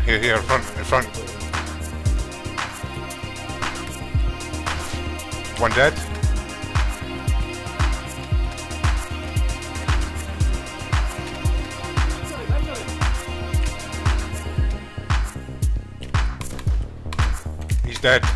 here, here, here, in front, in front. One dead. He's dead.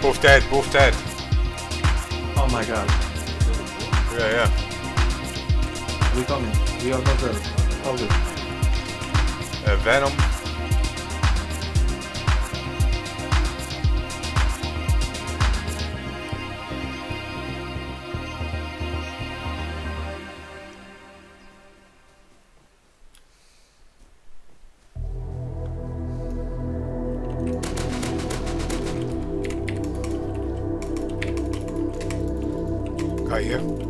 Both dead, both dead. Oh my god. Yeah, yeah. We coming. We are. Hold it. Uh, Venom. Guy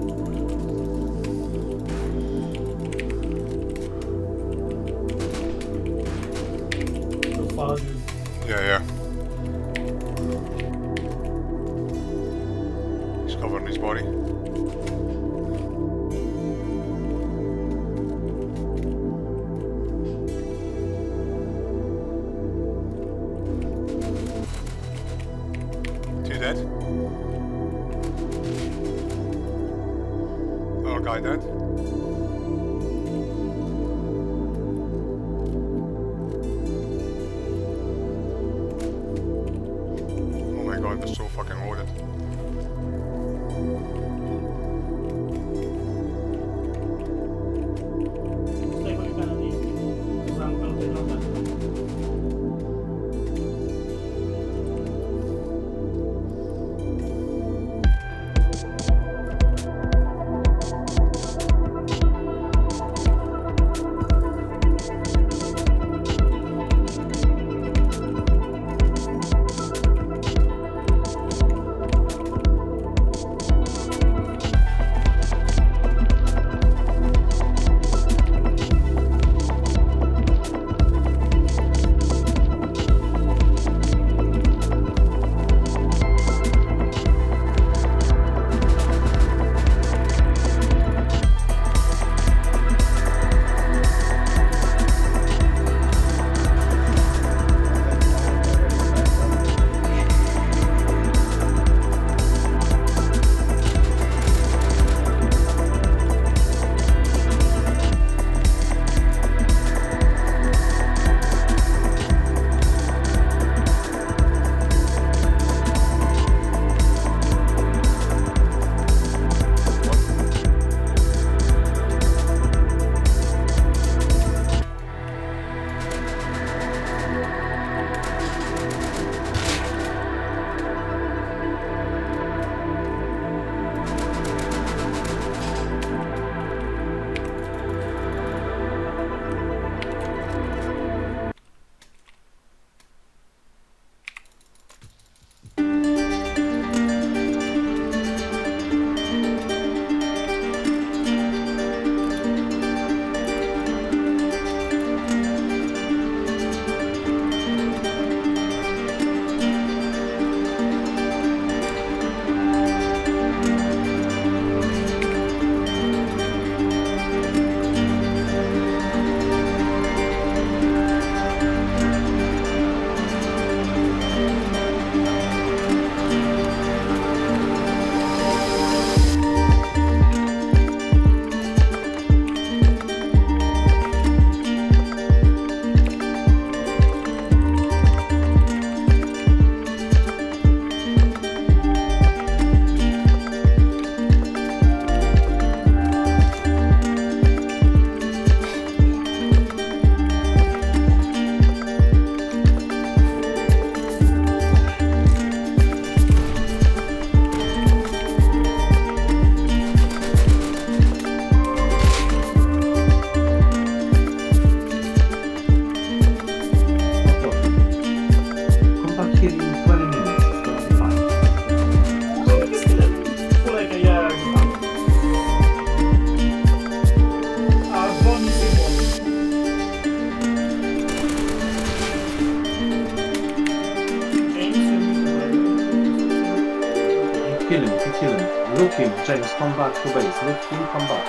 kill him, you kill him. Look him, James, come back to base. Look him, come back.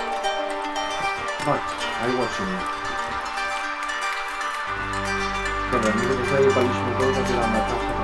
Back, I watch him. Dobra, nie zajebaliśmy go, zabieramy atak.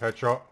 Headshot.